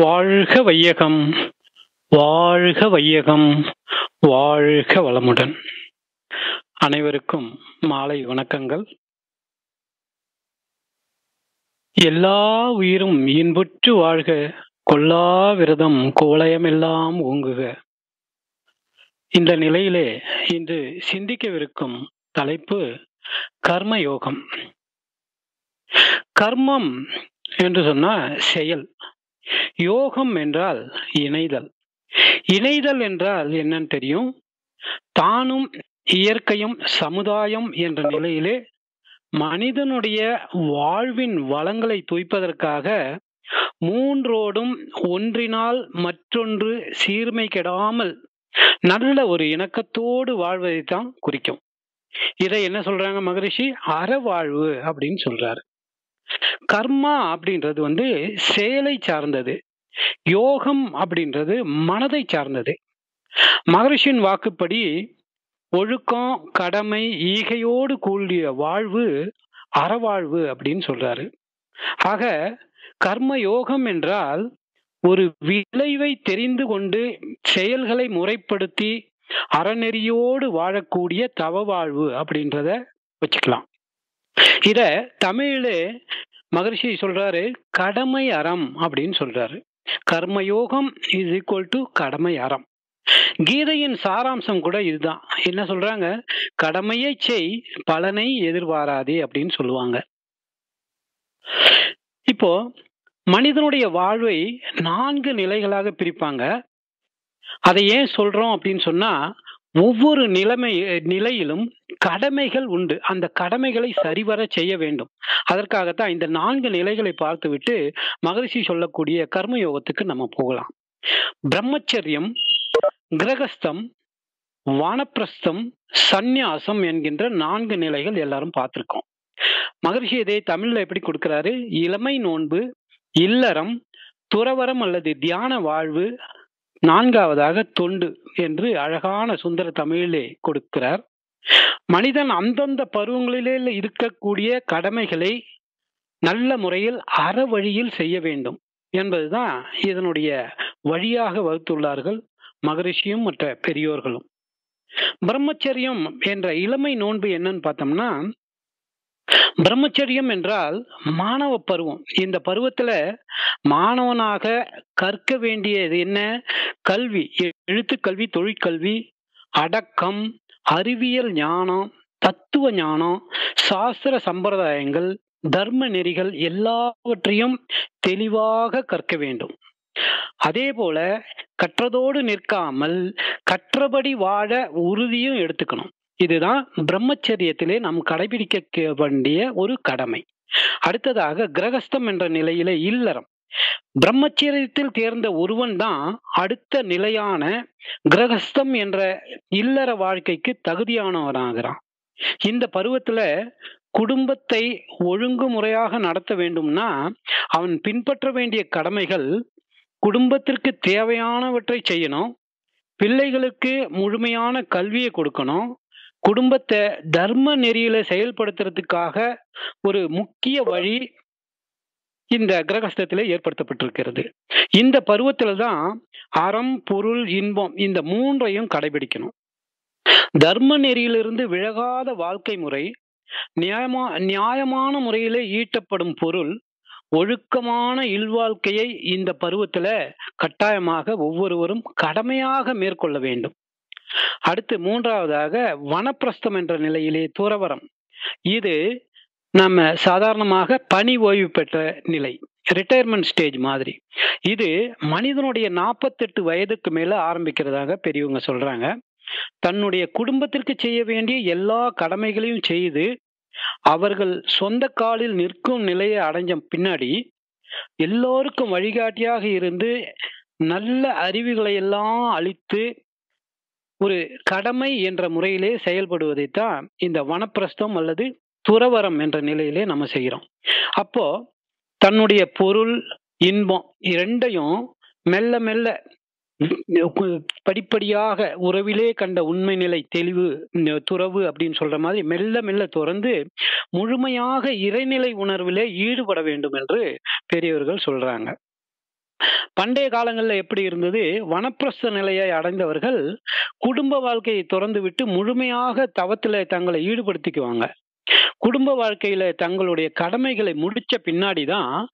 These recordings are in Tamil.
வாழ்க வையகம் வாழ்க வையகம் வாழ்க வளமுடன். அனைவருக்கும் மாலை வணக்கங்கள். எல்லா உயிரும் இன்புற்று வாழ்க கொல்லா விரதம் கோலயமெல்லாம் ஓங்குக. இந்த நிலையிலே இன்று சிந்திக்கவிருக்கும் தலைப்பு கர்ம யோகம் கர்மம் என்று சொன்னா செயல். யோகம் என்றால் இணைதல். இணைதல் என்றால் என்னன்னு தெரியும்? தானும் இயற்கையும் சமுதாயம் என்ற நிலையிலே மனிதனுடைய வாழ்வின் வளங்களை துய்ப்பதற்காக மூன்றோடும் ஒன்றினால் மற்றொன்று சீர்மை கெடாமல் நல்ல ஒரு இணக்கத்தோடு வாழ்வதைத்தான் குறிக்கும். இதை என்ன சொல்றாங்க மகரிஷி? அறவாழ்வு அப்படின்னு சொல்றாரு. கர்மா அப்படின்றது வந்து செயலை சார்ந்தது. யோகம் அப்படின்றது மனதை சார்ந்தது. மகரிஷியின் வாக்குப்படி ஒழுக்கம் கடமை ஈகையோடு கூடிய வாழ்வு அறவாழ்வு அப்படின்னு சொல்றாரு. ஆக கர்ம யோகம் என்றால் ஒரு விளைவை தெரிந்து கொண்டு செயல்களை முறைப்படுத்தி அறநெறியோடு வாழக்கூடிய தவ வாழ்வு அப்படின்றத வச்சுக்கலாம். இத தமிழில மகரிஷி சொல்றாரு கடமை அறம் அப்படின்னு சொல்றாரு. கர்மயோகம் இஸ் ஈக்குவல் டு கடமை அறம். கீதையின் சாராம்சம் கூட இதுதான். என்ன சொல்றாங்க? கடமையை செய் பலனை எதிர்பாராதே அப்படின்னு சொல்லுவாங்க. இப்போ மனிதனுடைய வாழ்வை நான்கு நிலைகளாக பிரிப்பாங்க. அதை ஏன் சொல்றோம் அப்படின்னு சொன்னா ஒவ்வொரு நிலைமை நிலையிலும் கடமைகள் உண்டு. அந்த கடமைகளை சரிவர செய்ய வேண்டும். அதற்காகத்தான் இந்த நான்கு நிலைகளை பார்த்துவிட்டு மகரிஷி சொல்லக்கூடிய கர்மயோகத்துக்கு நம்ம போகலாம். பிரம்மச்சரியம் கிரகஸ்தம் வானப்பிரஸ்தம் சந்நியாசம் என்கின்ற நான்கு நிலைகள் எல்லாரும் பார்த்துருக்கோம். மகரிஷி இதை தமிழ்ல எப்படி கொடுக்கிறாரு? இளமை நோன்பு இல்லறம் துறவரம் அல்லது தியான வாழ்வு நான்காவதாக தொண்டு என்று அழகான சுந்தர தமிழிலே கொடுக்கிறார். மனிதன் அந்தந்த பருவங்களிலே இருக்கக்கூடிய கடமைகளை நல்ல முறையில் அற வழியில் செய்ய வேண்டும் என்பதுதான் இதனுடைய வழியாக வகுத்துள்ளார்கள் மகரிஷியும் மற்ற பெரியோர்களும். பிரம்மச்சரியம் என்ற இளமை நோன்பு என்னன்னு பார்த்தோம்னா பிரம்மச்சரியம் என்றால் மாணவ பருவம். இந்த பருவத்துல மாணவனாக கற்க வேண்டியது என்ன? கல்வி. எழுத்துக்கல்வி தொழிற்கல்வி அடக்கம் அறிவியல் ஞானம் தத்துவ ஞானம் சாஸ்திர சம்பிரதாயங்கள் தர்ம நெறிகள் எல்லாவற்றையும் தெளிவாக கற்க வேண்டும். அதே போல கற்றதோடு நிற்காமல் கற்றபடி வாழ உறுதியும் எடுத்துக்கணும். இதுதான் பிரம்மச்சரியத்திலே நாம் கடைபிடிக்க வேண்டிய ஒரு கடமை. அடுத்ததாக கிரகஸ்தம் என்ற நிலையிலே இல்லறம். பிரம்மச்சரியத்தில் தேர்ந்த ஒருவன் தான் அடுத்த நிலையான கிரகஸ்தம் என்ற இல்லற வாழ்க்கைக்கு தகுதியானவனாகிறான். இந்த பருவத்துல குடும்பத்தை ஒழுங்குமுறையாக நடத்த வேண்டும்னா அவன் பின்பற்ற வேண்டிய கடமைகள் குடும்பத்திற்கு தேவையானவற்றை செய்யணும் பிள்ளைகளுக்கு முழுமையான கல்வியை கொடுக்கணும் குடும்பத்தை தர்ம நெறியில செயல்படுத்துறதுக்காக ஒரு முக்கிய வழி இந்த கிரகஸ்தத்திலே ஏற்படுத்தப்பட்டிருக்கிறது. இந்த பருவத்துல தான் அறம் பொருள் இன்பம் இந்த மூன்றையும் கடைபிடிக்கணும். தர்ம நெறியிலிருந்து விலகாத வாழ்க்கை முறை நியாயமா நியாயமான முறையிலே ஈட்டப்படும் பொருள் ஒழுக்கமான இல்வாழ்க்கையை இந்த பருவத்துல கட்டாயமாக ஒவ்வொருவரும் கடமையாக மேற்கொள்ள வேண்டும். அடுத்து மூன்றாவதாக வனப்பிரஸ்தம் என்ற நிலையிலே துறவரம் இது நம்ம சாதாரணமாக பணி ஓய்வு பெற்ற நிலை ரிட்டையர்மெண்ட் ஸ்டேஜ் மாதிரி. இது மனிதனுடைய நாற்பத்தெட்டு வயதுக்கு மேலே ஆரம்பிக்கிறதாக பெரியவங்க சொல்றாங்க. தன்னுடைய குடும்பத்திற்கு செய்ய வேண்டிய எல்லா கடமைகளையும் செய்து அவர்கள் சொந்த காலில் நிற்கும் நிலையை அடைஞ்ச பின்னாடி எல்லோருக்கும் வழிகாட்டியாக இருந்து நல்ல அறிவுகளை எல்லாம் அளித்து ஒரு கடமை என்ற முறையிலே செயல்படுவதைத்தான் இந்த வனப்பிரஸ்தம் அல்லது துறவரம் என்ற நிலையிலே நம்ம செய்கிறோம். அப்போ தன்னுடைய பொருள் இன்பம் இரண்டையும் மெல்ல மெல்ல படிப்படியாக உறவிலே கண்ட உண்மை நிலை தெளிவு துறவு அப்படின்னு சொல்ற மாதிரி மெல்ல மெல்ல துறந்து முழுமையாக இறைநிலை உணர்விலே ஈடுபட வேண்டும் என்று பெரியவர்கள் சொல்றாங்க. பண்டைய காலங்கள்ல எப்படி இருந்தது? வனப்பிரஸ்த நிலையை அடைந்தவர்கள் குடும்ப வாழ்க்கையை திறந்துவிட்டு முழுமையாக தவத்துல தங்களை ஈடுபடுத்திக்குவாங்க. குடும்ப வாழ்க்கையில தங்களுடைய கடமைகளை முடிச்ச பின்னாடிதான்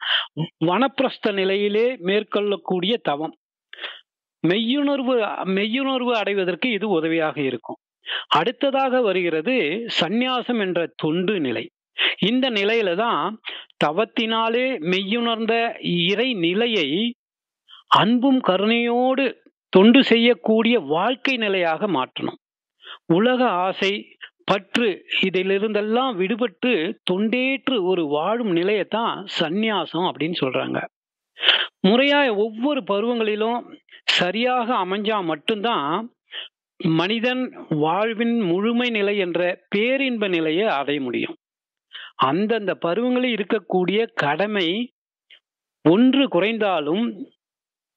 வனப்பிரஸ்த நிலையிலே மேற்கொள்ளக்கூடிய தவம். மெய்யுணர்வு மெய்யுணர்வு அடைவதற்கு இது உதவியாக இருக்கும். அடுத்ததாக வருகிறது சந்நியாசம் என்ற தொண்டு நிலை. இந்த நிலையில தான் தவத்தினாலே மெய்யுணர்ந்த இறை நிலையை அன்பும் கருணையோடு தொண்டு செய்யக்கூடிய வாழ்க்கை நிலையாக மாற்றணும். உலக ஆசை பற்று இதிலிருந்தெல்லாம் விடுபட்டு தொண்டேற்று ஒரு வாழும் நிலையத்தான் சந்நியாசம் அப்படின்னு சொல்றாங்க. முறையா ஒவ்வொரு பருவங்களிலும் சரியாக அமைஞ்சா மட்டும்தான் மனிதன் வாழ்வின் முழுமை நிலை என்ற பேரின்ப நிலையை அடைய முடியும். அந்தந்த பருவங்களில் இருக்கக்கூடிய கடமை ஒன்று குறைந்தாலும்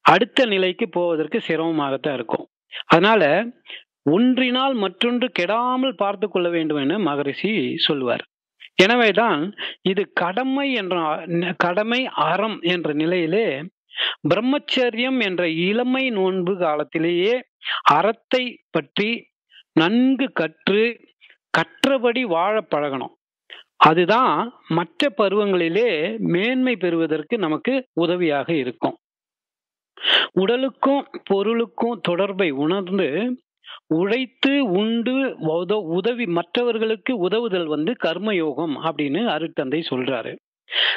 அடுத்த நிலைக்கு போவதற்கு சிரமமாகத்தான் இருக்கும். அதனால ஒன்றினால் மற்றொன்று கெடாமல் பார்த்து கொள்ள வேண்டும் என மகரிஷி சொல்லுவார். எனவேதான் இது கடமை என்ற கடமை அறம் என்ற நிலையிலே பிரம்மச்சரியம் என்ற இளமை நோன்பு காலத்திலேயே அறத்தை பற்றி நன்கு கற்று கற்றபடி வாழ பழகணும். அதுதான் மற்ற பருவங்களிலே மேன்மை பெறுவதற்கு நமக்கு உதவியாக இருக்கும். உடலுக்கும் பொருளுக்கும் தொடர்பை உணர்ந்து உழைத்து உண்டு உதவி மற்றவர்களுக்கு உதவுதல் வந்து கர்மயோகம் அப்படின்னு அருட்தந்தை சொல்றாரு.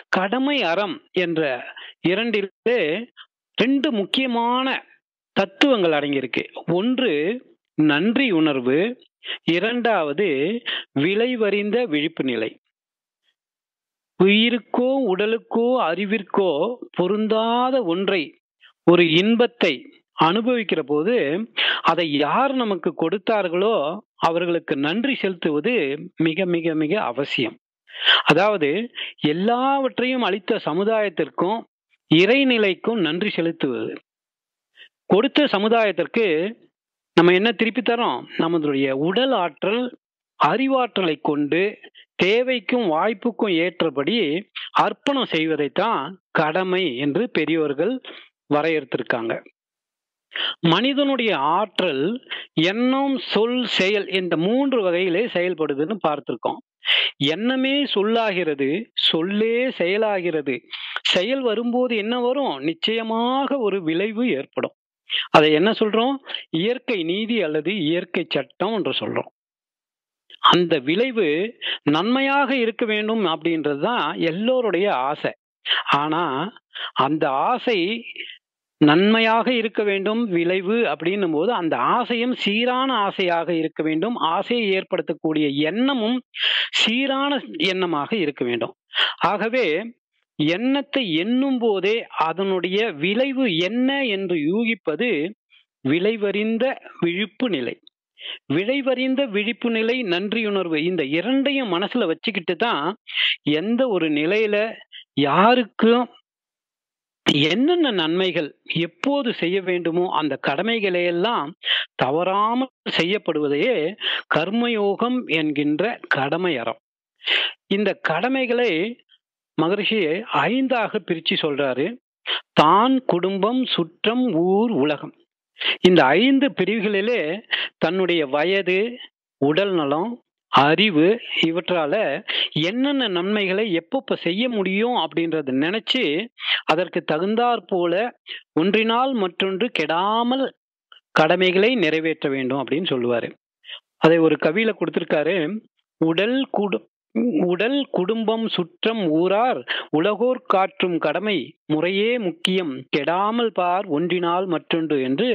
கடமை அறம் என்ற இரண்டிலே ரெண்டு முக்கியமான தத்துவங்கள் அடங்கியிருக்கு. ஒன்று நன்றி உணர்வு. இரண்டாவது விளைவறிந்த விழிப்பு நிலை. உயிருக்கோ உடலுக்கோ அறிவிற்கோ பொருந்தாத ஒன்றை ஒரு இன்பத்தை அனுபவிக்கிற போது அதை யார் நமக்கு கொடுத்தார்களோ அவர்களுக்கு நன்றி செலுத்துவது மிக மிக மிக அவசியம். அதாவது எல்லாவற்றையும் அளித்த சமுதாயத்திற்கும் இறைநிலைக்கும் நன்றி செலுத்துவது. கொடுத்த சமுதாயத்திற்கு நம்ம என்ன திருப்பி தரோம் நம்மளுடைய உடல் ஆற்றல் அறிவாற்றலை கொண்டு தேவைக்கும் வாய்ப்புக்கும் ஏற்றபடி அர்ப்பணம் செய்வதைத்தான் கடமை என்று பெரியோர்கள் வரையறுத்திருக்காங்க. மனிதனுடைய ஆற்றல் எண்ணம் சொல் செயல் இந்த மூன்று வகையிலே செயல்படுதுன்னு பார்த்திருக்கோம். எண்ணமே சொல்லாகிறது சொல்லே செயலாகிறது. செயல் வரும்போது என்ன வரும்? நிச்சயமாக ஒரு விளைவு ஏற்படும். அதை என்ன சொல்றோம்? இயற்கை நீதி அல்லது இயற்கை சட்டம் என்று சொல்றோம். அந்த விளைவு நன்மையாக இருக்க வேண்டும் அப்படின்றது தான் எல்லோருடைய ஆசை. ஆனா அந்த ஆசை நன்மையாக இருக்க வேண்டும் விளைவு அப்படின்னும் போது அந்த ஆசையும் சீரான ஆசையாக இருக்க வேண்டும் ஆசையை ஏற்படுத்தக்கூடிய எண்ணமும் சீரான எண்ணமாக இருக்க வேண்டும். ஆகவே எண்ணத்தை எண்ணும் போதே அதனுடைய விளைவு என்ன என்று யூகிப்பது விளைவறிந்த விழிப்பு நிலை. விளைவறிந்த விழிப்பு நிலை நன்றியுணர்வு இந்த இரண்டையும் மனசுல வச்சுக்கிட்டு தான் எந்த ஒரு நிலையில யாருக்கும் என்னென்ன நன்மைகள் எப்போது செய்ய வேண்டுமோ அந்த கடமைகளை எல்லாம் தவறாமல் செய்யப்படுவதையே கர்மயோகம் என்கின்ற கடமை அறம். இந்த கடமைகளை மகரிஷி ஐந்தாக பிரிச்சு சொல்றாரு தான் குடும்பம் சுற்றம் ஊர் உலகம். இந்த ஐந்து பிரிவுகளிலே தன்னுடைய வயது உடல் நலம் அறிவு இவற்றால என்னென்ன நன்மைகளை எப்பப்ப செய்ய முடியும் அப்படின்றத நினைச்சு அதற்கு தகுந்தாற் போல ஒன்றினால் மற்றொன்று கெடாமல் கடமைகளை நிறைவேற்ற வேண்டும் அப்படின்னு சொல்லுவாரு. அதை ஒரு கவியில கொடுத்திருக்காரு உடல் குடு உடல் குடும்பம் சுற்றம் ஊரார் உலகோர் காற்றும் கடமை முறையே முக்கியம். கெடாமல் பார் ஒன்றினால் மற்றொன்று என்று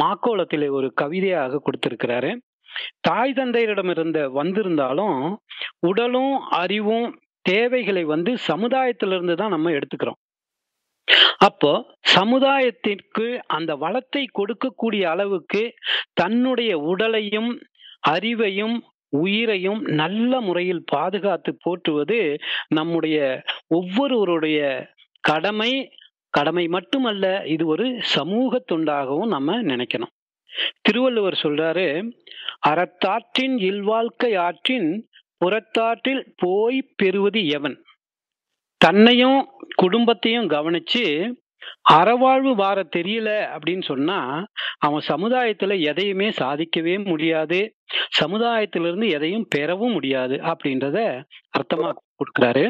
மாக்கோளத்திலே ஒரு கவிதையாக கொடுத்திருக்கிறாரு. தாய் தந்தையரிடமிருந்த வந்திருந்தாலும் உடலும் அறிவும் தேவைகளை வந்து சமுதாயத்திலிருந்து தான் நம்ம எடுத்துக்கிறோம். அப்போ சமுதாயத்திற்கு அந்த வளத்தை கொடுக்கக்கூடிய அளவுக்கு தன்னுடைய உடலையும் அறிவையும் உயிரையும் நல்ல முறையில் பாதுகாத்து போற்றுவது நம்முடைய ஒவ்வொருவருடைய கடமை. கடமை மட்டுமல்ல இது ஒரு சமூக தொண்டாகவும் நம்ம நினைக்கணும். திருவள்ளுவர் சொல்றாரு அறத்தாற்றின் இல்வாழ்க்கை ஆற்றின் புறத்தாற்றில் போய் பெறுவது எவன்? தன்னையும் குடும்பத்தையும் கவனிச்சு அறவாழ்வு வார தெரியல அப்படின்னு சொன்னா அவன் சமுதாயத்துல எதையுமே சாதிக்கவே முடியாது. சமுதாயத்திலிருந்து எதையும் பெறவும் முடியாது அப்படின்றத அர்த்தமா கொடுக்கிறாரு.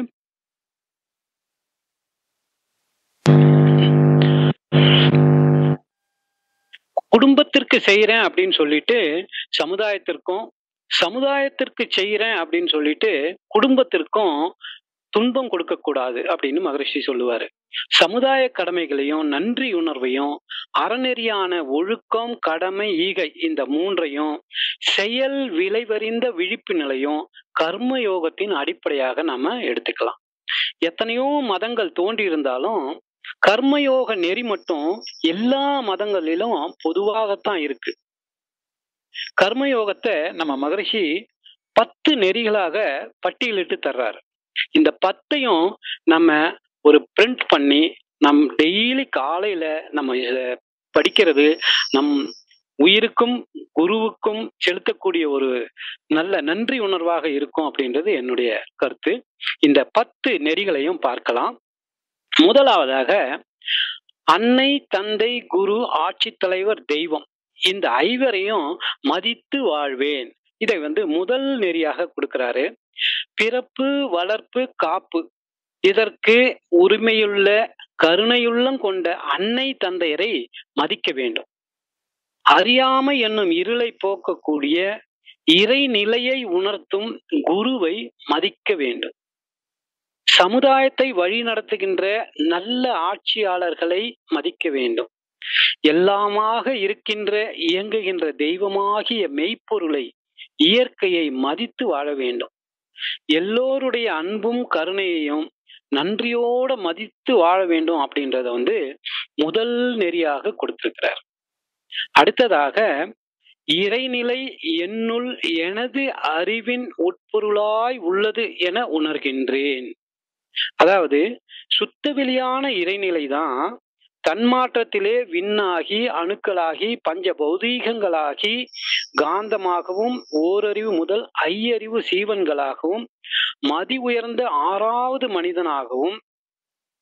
குடும்பத்திற்கு செய்யறேன் அப்படின்னு சொல்லிட்டு சமுதாயத்திற்கும் சமுதாயத்திற்கு செய்யறேன் அப்படின்னு சொல்லிட்டு குடும்பத்திற்கும் துன்பம் கொடுக்க கூடாது அப்படின்னு மகரிஷி சொல்லுவாரு. சமுதாய கடமைகளையும் நன்றி உணர்வையும் அறநெறியான ஒழுக்கம் கடமை ஈகை இந்த மூன்றையும் செயல் விளைவறிந்த விழிப்பு நிலையும் கர்ம யோகத்தின் அடிப்படையாக நம்ம எடுத்துக்கலாம். எத்தனையோ மதங்கள் தோன்றி இருந்தாலும் கர்மயோக நெறி மட்டும் எல்லா மதங்களிலும் பொதுவாகத்தான் இருக்கு. கர்மயோகத்தை நம்ம மகரிஷி பத்து நெறிகளாக பட்டியலிட்டு தர்றாரு. இந்த பத்தையும் நம்ம ஒரு பிரிண்ட் பண்ணி நம் டெய்லி காலையில நம்ம படிக்கிறது நம் உயிருக்கும் குருவுக்கும் செலுத்தக்கூடிய ஒரு நல்ல நன்றி உணர்வாக இருக்கும் அப்படின்றது என்னுடைய கருத்து. இந்த பத்து நெறிகளையும் பார்க்கலாம். முதலாவதாக அன்னை தந்தை குரு ஆட்சி தலைவர் தெய்வம். இந்த ஐவரையும் மதித்து வாழ்வேன். இதை வந்து முதல் நெறியாக கொடுக்கிறாரு. பிறப்பு வளர்ப்பு காப்பு. இதற்கு உரிமையுள்ள கருணையுள்ளம் கொண்ட அன்னை தந்தையரை மதிக்க வேண்டும். அறியாமை என்னும் இருளை போக்கக்கூடிய இறைநிலையை உணர்த்தும் குருவை மதிக்க வேண்டும். சமுதாயத்தை வழி நடத்துகின்ற நல்ல ஆட்சியாளர்களை மதிக்க வேண்டும். எல்லாமாக இருக்கின்ற இயங்குகின்ற தெய்வமாகிய மெய்ப்பொருளை இயற்கையை மதித்து வாழ வேண்டும். எல்லோருடைய அன்பும் கருணையையும் நன்றியோட மதித்து வாழ வேண்டும் அப்படின்றத வந்து முதல் நெறியாக கொடுத்திருக்கிறார். அடுத்ததாக இறைநிலை என்னுள் எனது அறிவின் உட்பொருளாய் உள்ளது என உணர்கின்றேன். அதாவது சுத்த வெளியான இறைநிலை தான் தன்மாற்றத்திலே விண்ணாகி அணுக்களாகி பஞ்ச பௌதீகங்களாகி காந்தமாகவும் ஓரறிவு முதல் ஐயறிவு சீவன்களாகவும் மதி உயர்ந்த ஆறாவது மனிதனாகவும்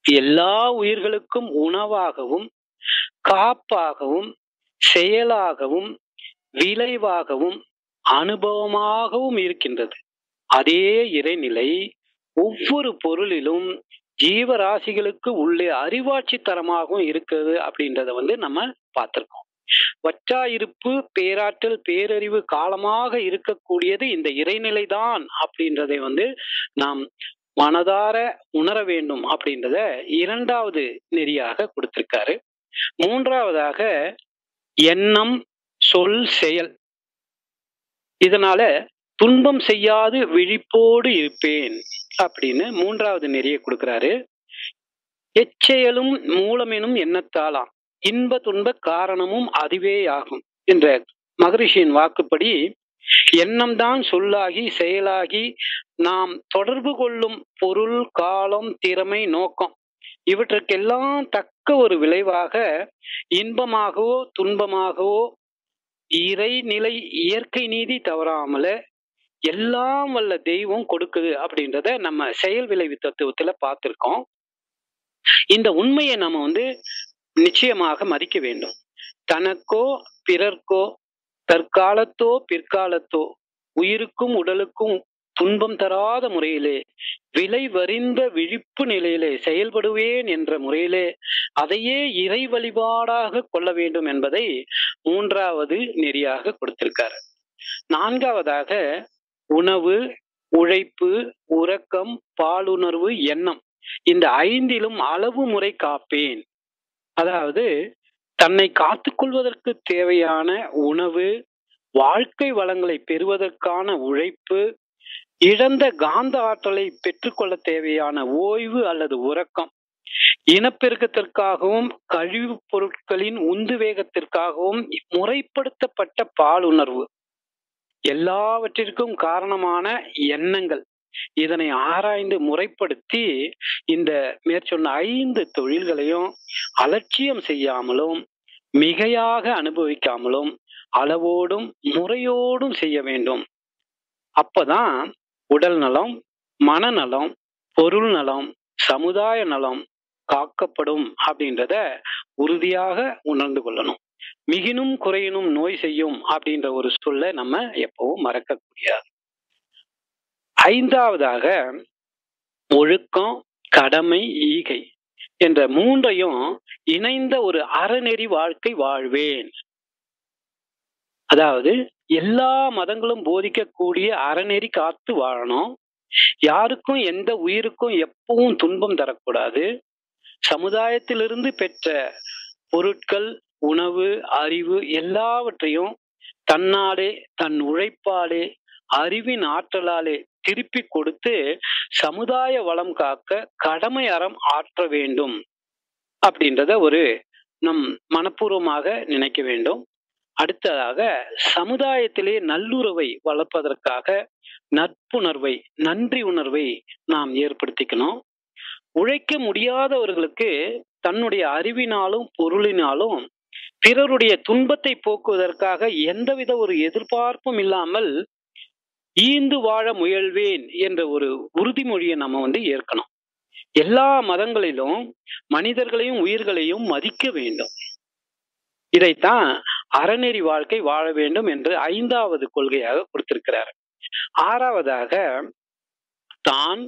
எல்லா உயிர்களுக்கும் உணவாகவும் காப்பாகவும் செயலாகவும் விளைவாகவும் அனுபவமாகவும் இருக்கின்றது. அதே இறைநிலை ஒவ்வொரு பொருளிலும் ஜீவராசிகளுக்கு உள்ளே அறிவாட்சி தரமாகவும் இருக்குது அப்படின்றத வந்து நம்ம பார்த்திருக்கோம். வச்சாயிருப்பு இருப்பு பேராற்றல் பேரறிவு காலமாக இருக்கக்கூடியது இந்த இறைநிலைதான் அப்படின்றதை வந்து நாம் மனதார உணர வேண்டும் அப்படின்றத இரண்டாவது நெறியாக கொடுத்திருக்காரு. மூன்றாவதாக எண்ணம் சொல் செயல். இதனால துன்பம் செய்யாது விழிப்போடு இருப்பேன். அப்படின்னு மூன்றாவது நெறியை கொடுக்கிறாரு. எச்செயலும் மூலமெனும் எண்ணத்தாலாம். இன்ப துன்ப காரணமும் அதுவே ஆகும் என்ற மகரிஷியின் வாக்குப்படி எண்ணம்தான் சொல்லாகி செயலாகி நாம் தொடர்பு கொள்ளும் பொருள் காலம் திறமை நோக்கம் இவற்றுக்கெல்லாம் தக்க ஒரு விளைவாக இன்பமாகவோ துன்பமாகவோ இறைநிலை இயற்கை நீதி தவறாமல எல்லாம் வல்ல தெய்வம் கொடுக்குது அப்படின்றத நம்ம செயல் விளைவு தத்துவத்துல பார்த்திருக்கோம். இந்த உண்மையை நம்ம வந்து நிச்சயமாக மதிக்க வேண்டும். தனக்கோ பிறர்க்கோ தற்காலத்தோ பிற்காலத்தோ உயிருக்கும் உடலுக்கும் துன்பம் தராத முறையிலே விலை வரிந்த விழிப்பு நிலையிலே செயல்படுவேன் என்ற முறையிலே அதையே இறை வழிபாடாக கொள்ள வேண்டும் என்பதை மூன்றாவது நெறியாக கொடுத்திருக்காரு. நான்காவதாக உணவு உழைப்பு உறக்கம் பாலுணர்வு எண்ணம். இந்த ஐந்திலும் அளவு முறை காப்பேன். அதாவது தன்னை காத்துக்கொள்வதற்கு தேவையான உணவு வாழ்க்கை வளங்களை பெறுவதற்கான உழைப்பு இழந்த காந்த ஆற்றலை பெற்றுக்கொள்ள தேவையான ஓய்வு அல்லது உறக்கம் இனப்பெருக்கத்திற்காகவும் கழிவுப் பொருட்களின் உந்து வேகத்திற்காகவும் முறைப்படுத்தப்பட்ட பாலுணர்வு. எல்லாவற்றிற்கும் காரணமான எண்ணங்கள். இதனை ஆராய்ந்து முறைப்படுத்தி இந்த மேற்சொன்ன ஐந்து தொழில்களையும் அலட்சியம் செய்யாமலும் மிகையாக அனுபவிக்காமலும் அளவோடும் முறையோடும் செய்ய வேண்டும். அப்பதான் உடல் நலம் மனநலம் பொருள் நலம் சமுதாய நலம் காக்கப்படும் அப்படின்றத உறுதியாக உணர்ந்து கொள்ளணும். மிகினும் குறையினும் நோய் செய்யும் அப்படின்ற ஒரு சொல்ல நம்ம எப்பவும் மறக்க முடியாது ஐந்தாவதாக ஒழுக்கம் கடமை ஈகை என்ற மூன்றையும் இணைந்த ஒரு அறநெறி வாழ்க்கை வாழ்வேன். அதாவது எல்லா மதங்களும் போதிக்கக்கூடிய அறநெறி காத்து வாழணும். யாருக்கும் எந்த உயிருக்கும் எப்பவும் துன்பம் தரக்கூடாது. சமுதாயத்திலிருந்து பெற்ற பொருட்கள் உணவு அறிவு எல்லாவற்றையும் தன்னாலே தன் உழைப்பாலே அறிவின் ஆற்றலாலே திருப்பி கொடுத்து சமுதாய வளம் காக்க கடமை அறம் ஆற்ற வேண்டும் அப்படின்றத ஒரு நம் மனப்பூர்வமாக நினைக்க வேண்டும். அடுத்ததாக சமுதாயத்திலே நல்லுறவை வளர்ப்பதற்காக நட்புணர்வை நன்றி உணர்வை நாம் ஏற்படுத்திக்கணும். உழைக்க முடியாதவர்களுக்கு தன்னுடைய அறிவினாலும் பொருளினாலும் பிறருடைய துன்பத்தை போக்குவதற்காக எந்தவித ஒரு எதிர்பார்ப்பும் இல்லாமல் ஈந்து வாழ முயல்வேன் என்ற ஒரு உறுதிமொழியை நம்ம வந்து ஏற்கணும். எல்லா மதங்களிலும் மனிதர்களையும் உயிர்களையும் மதிக்க வேண்டும். இதைத்தான் அறநெறி வாழ்க்கை வாழ வேண்டும் என்று ஐந்தாவது கொள்கையாக கொடுத்திருக்கிறார். ஆறாவதாக தான்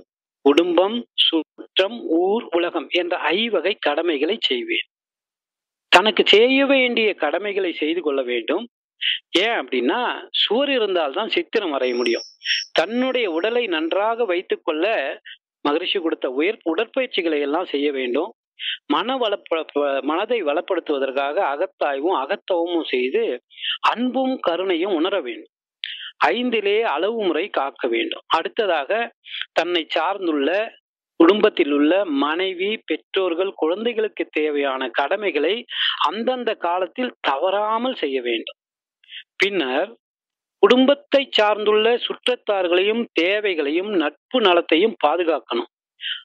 குடும்பம் சுற்றம் ஊர் உலகம் என்ற ஐவகை கடமைகளை செய்வேன். தனக்கு செய்ய வேண்டிய கடமைகளை செய்து கொள்ள வேண்டும். ஏன் அப்படின்னா சுவர் இருந்தால்தான் சித்திரம் வரைய முடியும். தன்னுடைய உடலை நன்றாக வைத்துக் கொள்ள மகிழ்ச்சி கொடுத்த உயர் உடற்பயிற்சிகளை எல்லாம் செய்ய வேண்டும். மன வளப்ப மனதை வளப்படுத்துவதற்காக அகத்தாய்வும் அகத்தவமும் செய்து அன்பும் கருணையும் உணர வேண்டும். ஐந்திலே அளவு முறை காக்க வேண்டும். அடுத்ததாக தன்னை சார்ந்துள்ள குடும்பத்தில் உள்ள மனைவி பெற்றோர்கள் குழந்தைகளுக்கு தேவையான கடமைகளை அந்தந்த காலத்தில் தவறாமல் செய்ய வேண்டும். பின்னர் குடும்பத்தை சார்ந்துள்ள சுற்றத்தார்களையும் தேவைகளையும் நட்பு நலத்தையும் பாதுகாக்கணும்.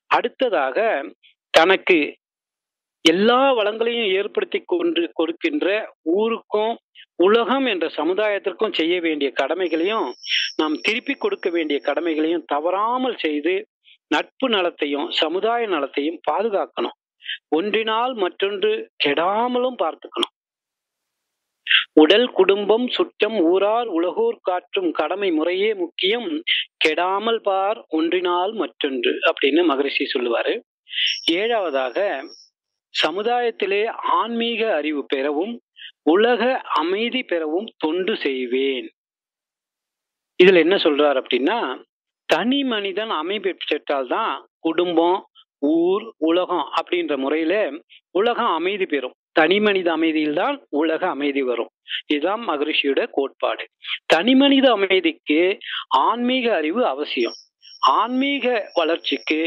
அடுத்ததாக தனக்கு எல்லா வளங்களையும் ஏற்படுத்தி கொண்டு கொடுக்கின்ற ஊருக்கும் உலகம் என்ற சமுதாயத்திற்கும் செய்ய வேண்டிய கடமைகளையும் நாம் திருப்பி கொடுக்க வேண்டிய கடமைகளையும் தவறாமல் செய்து நட்பு நலத்தையும் சமுதாய நலத்தையும் பாதுகாக்கணும். ஒன்றினால் மற்றொன்று கெடாமலும் பார்த்துக்கணும். உடல் குடும்பம் சுற்றம் ஊரார் உலகோர் காற்றும் கடமை முறையே முக்கியம். கெடாமல் பார் ஒன்றினால் மற்றொன்று அப்படின்னு மகரிஷி சொல்லுவாரு. ஏழாவதாக சமுதாயத்திலே ஆன்மீக அறிவு பெறவும் உலக அமைதி பெறவும் தொண்டு செய்வேன். இதுல என்ன சொல்றார் அப்படின்னா தனி மனிதன் அமைப்பு பெற்றால்தான் குடும்பம் ஊர் உலகம் அப்படின்ற முறையில உலகம் அமைதி பெறும். தனி மனித அமைதியில்தான் உலக அமைதி வரும். இதுதான் மகரிஷியோட கோட்பாடு. தனி மனித அமைதிக்கு ஆன்மீக அறிவு அவசியம். ஆன்மீக வளர்ச்சிக்கு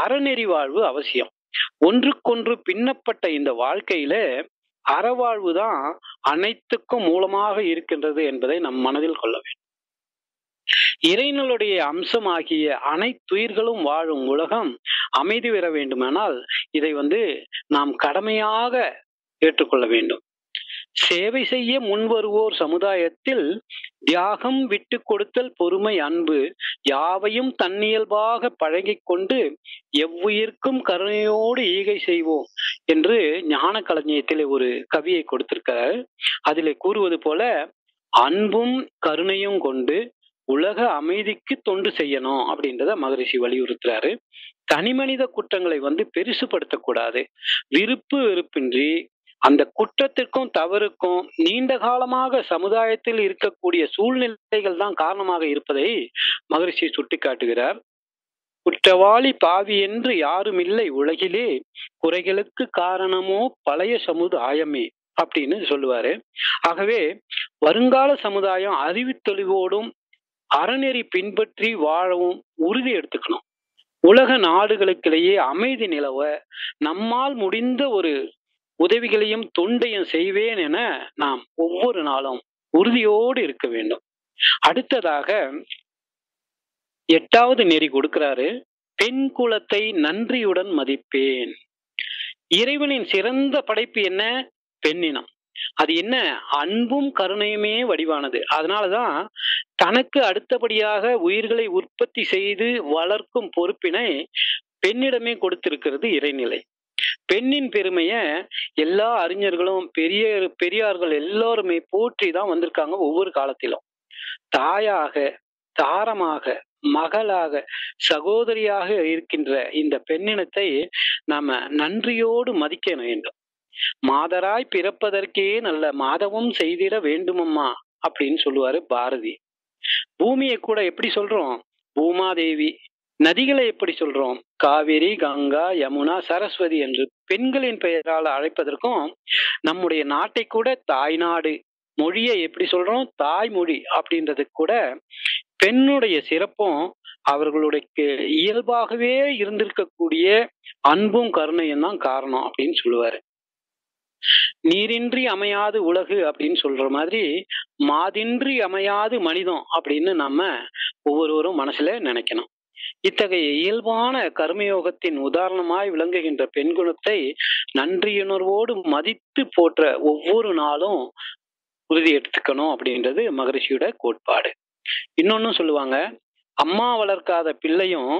அறநெறி வாழ்வு அவசியம். ஒன்றுக்கொன்று பின்னப்பட்ட இந்த வாழ்க்கையில அறவாழ்வு தான் அனைத்துக்கும் மூலமாக இருக்கின்றது என்பதை நம் மனதில் கொள்ள வேண்டும். இறைவனுடைய அம்சமாகிய அனைத்துயிர்களும் வாழும் உலகம் அமைதி பெற வேண்டுமானால் இதை வந்து நாம் கடமையாக ஏற்றுக்கொள்ள வேண்டும். சேவை செய்ய முன்வருவோர் சமுதாயத்தில் தியாகம் விட்டு கொடுத்தல் பொறுமை அன்பு யாவையும் தன்னியல்பாக பழகிக் கொண்டு எவ்வுயிர்க்கும் கருணையோடு ஈகை செய்வோம் என்று ஞான கலைஞத்திலே ஒரு கவியை கொடுத்திருக்கிறார். அதிலே கூறுவது போல அன்பும் கருணையும் கொண்டு உலக அமைதிக்கு தொண்டு செய்யணும் அப்படின்றத மகரிஷி வலியுறுத்துறாரு. தனிமனித குற்றங்களை வந்து பெருசுபடுத்தக்கூடாது விருப்பு வெறுப்பின்றி அந்த குற்றத்திற்கும் தவறுக்கும் நீண்ட காலமாக சமுதாயத்தில் இருக்கக்கூடிய சூழ்நிலைகள் தான் காரணமாக இருப்பதை மகரிஷி சுட்டிக்காட்டுகிறார். குற்றவாளி பாவி என்று யாரும் இல்லை உலகிலே. குறைகளுக்கு காரணமோ பழைய சமுதாயமே அப்படின்னு சொல்லுவாரு. ஆகவே வருங்கால சமுதாயம் அறிவு தெளிவோடும் அறநெறி பின்பற்றி வாழவும் உறுதி எடுத்துக்கணும். உலக நாடுகளுக்கிடையே அமைதி நிலவ நம்மால் முடிந்த ஒரு உதவிகளையும் தொண்டையும் செய்வேன் என நாம் ஒவ்வொரு நாளும் உறுதியோடு இருக்க வேண்டும். அடுத்ததாக எட்டாவது நெறி கொடுக்கிறாரு பெண் குலத்தை நன்றியுடன் மதிப்பேன். இறைவனின் சிறந்த படைப்பு என்ன? பெண்ணினம். அது என்ன? அன்பும் கருணையுமே வடிவானது. அதனாலதான் தனக்கு அடுத்தபடியாக உயிர்களை உற்பத்தி செய்து வளர்க்கும் பொறுப்பினை பெண்ணிடமே கொடுத்திருக்கிறது இறைநிலை. பெண்ணின் பெருமைய எல்லா அறிஞர்களும் பெரிய பெரியார்கள் எல்லாருமே போற்றி தான் வந்திருக்காங்க ஒவ்வொரு காலத்திலும். தாயாக தாரமாக மகளாக சகோதரியாக இருக்கின்ற இந்த பெண்ணினத்தை நாம நன்றியோடு மதிக்க வேண்டும். மாதராய் பிறப்பதற்கே நல்ல மாதவும் செய்திட வேண்டுமம்மா அப்படின்னு சொல்லுவாரு பாரதி. பூமியை கூட எப்படி சொல்றோம்? பூமாதேவி. நதிகளை எப்படி சொல்றோம்? காவேரி கங்கா யமுனா சரஸ்வதி என்று பெண்களின் பெயரால் அழைப்பதற்கும் நம்முடைய நாட்டை கூட தாய்நாடு மொழியை எப்படி சொல்றோம்? தாய்மொழி அப்படின்றது கூட பெண்ணுடைய சிறப்பும் அவர்களுடைய இயல்பாகவே இருந்திருக்கக்கூடிய அன்பும் கருணையும் தான் காரணம் அப்படின்னு சொல்லுவாரு. நீரின்றி அமையாது உலகு அப்படின்னு சொல்ற மாதிரி மாதின்றி அமையாது மனிதம் அப்படின்னு நம்ம ஒவ்வொருவரும் மனசுல நினைக்கணும். இத்தகைய இயல்பான கர்மயோகத்தின் உதாரணமாய் விளங்குகின்ற பெண் குணத்தை நன்றியுணர்வோடு மதித்து போற்ற ஒவ்வொரு நாளும் உறுதி எடுத்துக்கணும் அப்படின்றது மகரிஷியோட கோட்பாடு. இன்னொன்னு சொல்லுவாங்க அம்மா வளர்க்காத பிள்ளையும்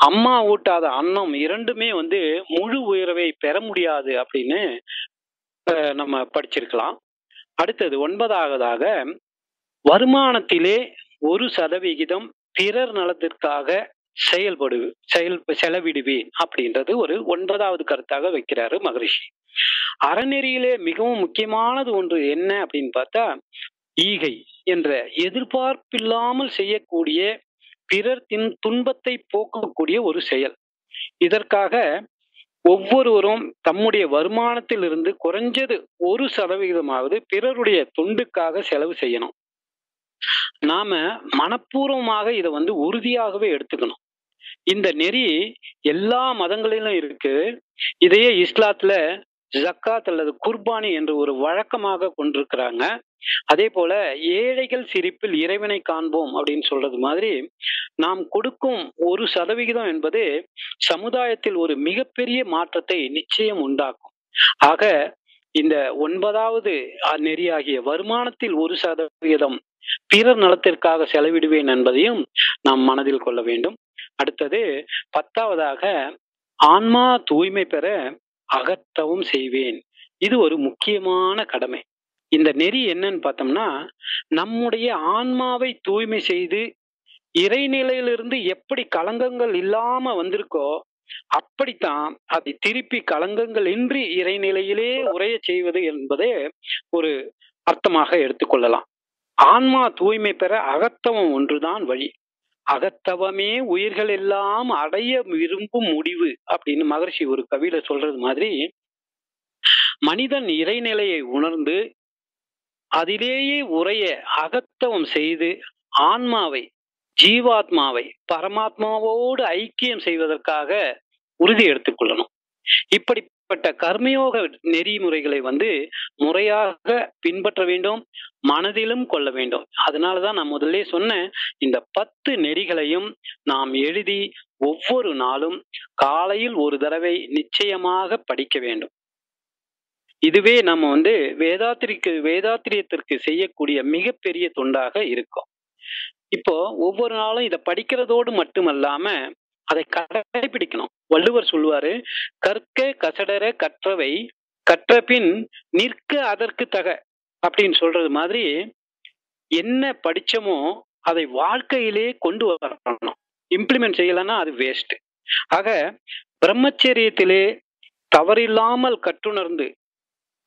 அம்மா ஊட்டாத அன்னம் இரண்டுமே வந்து முழு உயர்வை பெற முடியாது அப்படின்னு நம்ம படிச்சிருக்கலாம். அடுத்தது ஒன்பதாவதாக வருமானத்திலே ஒரு சதவிகிதம் பிறர் நலத்திற்காக செயல்படு செயல் செலவிடுவேன் அப்படின்றது ஒரு ஒன்பதாவது கருத்தாக வைக்கிறாரு மகரிஷி. அறநெறியிலே மிகவும் முக்கியமானது ஒன்று என்ன அப்படின்னு பார்த்தா ஈகை என்ற எதிர்பார்ப்பில்லாமல் செய்யக்கூடிய பிறர் தின் துன்பத்தை போக்கக்கூடிய ஒரு செயல். இதற்காக ஒவ்வொருவரும் தம்முடைய வருமானத்தில் இருந்து குறைஞ்சது ஒரு சதவிகிதமாவது பிறருடைய தொண்டுக்காக செலவு செய்யணும். நாம மனப்பூர்வமாக இதை வந்து உறுதியாகவே எடுத்துக்கணும். இந்த நெறி எல்லா மதங்களிலும் இருக்கு. இதையே இஸ்லாத்துல ஜக்காத் அல்லது குர்பானி என்று ஒரு வழக்கமாக கொண்டிருக்கிறாங்க. அதே போல ஏழைகள் சிரிப்பில் இறைவனை காண்போம் அப்படின்னு சொல்றது மாதிரி நாம் கொடுக்கும் ஒரு சதவிகிதம் என்பது சமுதாயத்தில் ஒரு மிகப்பெரிய மாற்றத்தை நிச்சயம் உண்டாக்கும். ஆக இந்த ஒன்பதாவது நெறியாகிய வருமானத்தில் ஒரு சதவிகிதம் பிறர் நலத்திற்காக செலவிடுவேன் என்பதையும் நாம் மனதில் கொள்ள வேண்டும். அடுத்தது பத்தாவதாக ஆன்மா தூய்மை பெற அகத்தவும் செய்வேன். இது ஒரு முக்கியமான கடமை. இந்த நெறி என்னன்னு பார்த்தோம்னா நம்முடைய ஆன்மாவை தூய்மை செய்து இறைநிலையிலிருந்து எப்படி களங்கங்கள் இல்லாம வந்திருக்கோ அப்படித்தான் அதை திருப்பி களங்கங்கள் இன்றி இறைநிலையிலே உரைய செய்வது என்பதே ஒரு அர்த்தமாக எடுத்துக்கொள்ளலாம் ஆன்மா தூய்மை பெற அகத்தவம் ஒன்றுதான் வழி. அகத்தவமே உயிர்கள் எல்லாம் அடைய விரும்பும் முடிவு அப்படின்னு மகர்ஷி ஒரு கவியில சொல்றது மாதிரி மனிதன் இறைநிலையை உணர்ந்து அதிலேயே உரைய அகத்தவம் செய்து ஆன்மாவை ஜீவாத்மாவை பரமாத்மாவோடு ஐக்கியம் செய்வதற்காக உறுதி எடுத்துக்கொள்ளணும் இப்படிப்பட்ட கர்மயோக நெறிமுறைகளை வந்து முறையாக பின்பற்ற வேண்டும் மனதிலும் கொள்ள வேண்டும். அதனாலதான் நான் முதல்ல சொன்ன இந்த பத்து நெறிகளையும் நாம் எழுதி ஒவ்வொரு நாளும் காலையில் ஒரு தடவை நிச்சயமாக படிக்க வேண்டும். இதுவே நம்ம வந்து வேதாத்திரிக்கு வேதாத்திரியத்திற்கு செய்யக்கூடிய மிகப்பெரிய தொண்டாக இருக்கும். இப்போ ஒவ்வொரு நாளும் இதை படிக்கிறதோடு மட்டுமல்லாம அதை கடைபிடிக்கணும். வள்ளுவர் சொல்லுவாரு கற்க கசடர கற்றவை கற்ற பின் நிற்க அதற்கு தக அப்படின்னு சொல்றது மாதிரி என்ன படிச்சோமோ அதை வாழ்க்கையிலே கொண்டு வரணும். இம்ப்ளிமெண்ட் செய்யலைன்னா அது வேஸ்ட் ஆக பிரம்மச்சரியத்திலே தவறில்லாமல் கற்றுணர்ந்து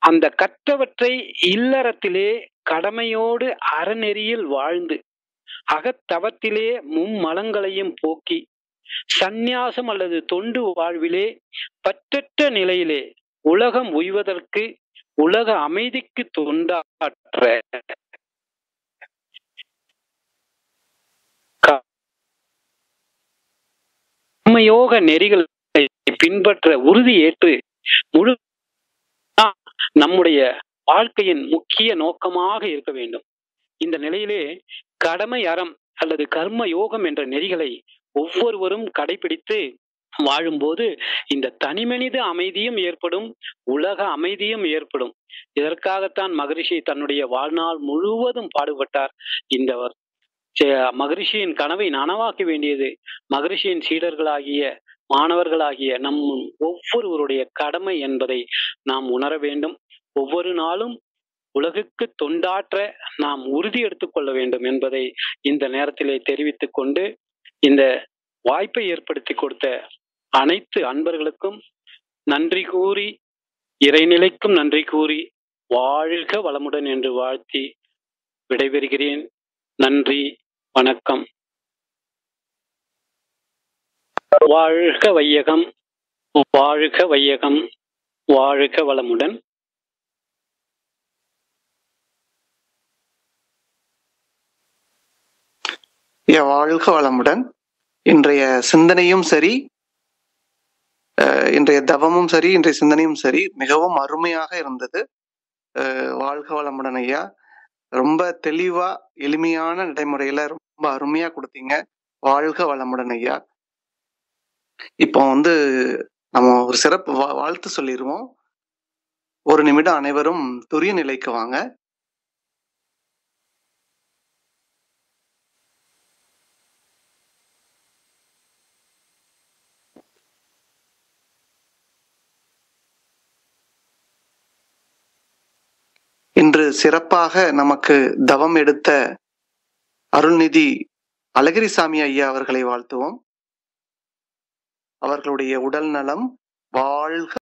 அந்த கற்றவற்றை இல்லறத்திலே கடமையோடு அறநெறியில் வாழ்ந்து அகத்தவத்திலே மும்மலங்களையும் போக்கி சந்நியாசம் அல்லது தொண்டு வாழ்விலே பற்றற்ற நிலையிலே உலகம் உய்வதற்கு உலக அமைதிக்கு தொண்டாற்ற கர்மயோக நெறிகளை பின்பற்ற உறுதி ஏற்று முழு நம்முடைய வாழ்க்கையின் முக்கிய நோக்கமாக இருக்க வேண்டும். இந்த நிலையிலே கடமை அறம் அல்லது கர்ம யோகம் என்ற நெறிகளை ஒவ்வொருவரும் கடைபிடித்து வாழும்போது இந்த தனிமனித அமைதியும் ஏற்படும் உலக அமைதியும் ஏற்படும். இதற்காகத்தான் மகரிஷி தன்னுடைய வாழ்நாள் முழுவதும் பாடுபட்டார். இந்த மகரிஷியின் கனவை நனவாக்க வேண்டியது மகரிஷியின் சீடர்களாகிய மாணவர்களாகிய நம் ஒவ்வொருவருடைய கடமை என்பதை நாம் உணர வேண்டும். ஒவ்வொரு நாளும் உலகுக்கு தொண்டாற்ற நாம் உறுதி எடுத்துக்கொள்ள வேண்டும் என்பதை இந்த நேரத்திலே தெரிவித்துக் கொண்டு இந்த வாய்ப்பை ஏற்படுத்தி கொடுத்த அனைத்து அன்பர்களுக்கும் நன்றி கூறி இறைநிலைக்கும் நன்றி கூறி வாழ்க வளமுடன் என்று வாழ்த்தி விடைபெறுகிறேன். நன்றி வணக்கம். வாழ்க வையகம் வாழ்க வையகம் வாழ்க வளமுடன். ஐயா வாழ்க வளமுடன். இன்றைய சிந்தனையும் சரி இன்றைய தவமும் சரி இன்றைய சிந்தனையும் சரி மிகவும் அருமையாக இருந்தது. வாழ்க வளமுடன் ஐயா. ரொம்ப தெளிவா எளிமையான நடைமுறையில ரொம்ப அருமையா கொடுத்தீங்க. வாழ்க வளமுடன் ஐயா. இப்போ வந்து நம்ம ஒரு சிறப்பு வா- வாழ்த்து சொல்லிடுவோம் ஒரு நிமிடம் அனைவரும் துரிய நிலைக்கு வாங்க. இன்று சிறப்பாக நமக்கு தவம் எடுத்த அருள்நிதி அழகிரிசாமி ஐயா அவர்களை வாழ்த்துவோம். அவர்களுடைய உடல் நலம் வாழ்க